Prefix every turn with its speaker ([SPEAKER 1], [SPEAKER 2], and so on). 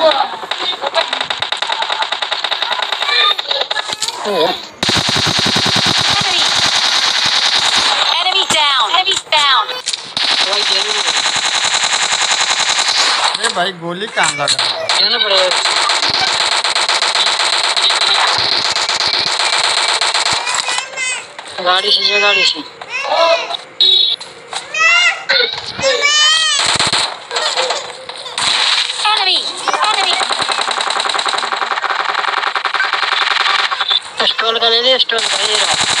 [SPEAKER 1] Enemy. Enemy down. Enemy down.
[SPEAKER 2] अरे भाई गोली काम लगा
[SPEAKER 1] पड़ेगा गाड़ी से गाड़ी से pues cuelgan en esto, compañero.